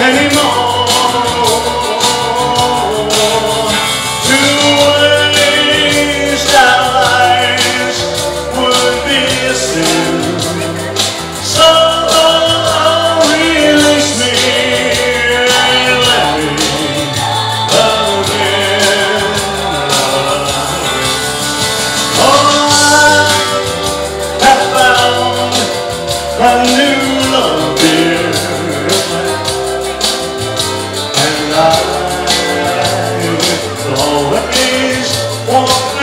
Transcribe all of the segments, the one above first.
anymore.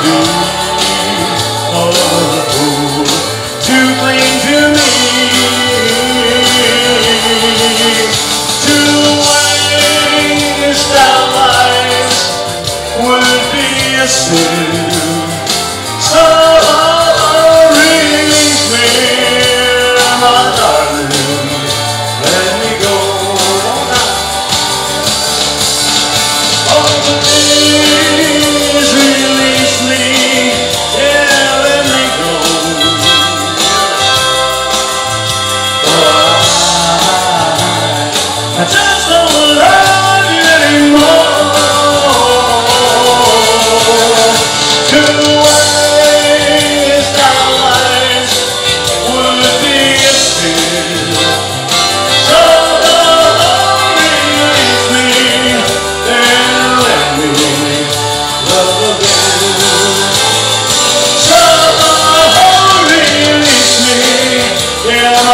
do Oh, too to me To waste our lives Would be a sin So, clear Yeah.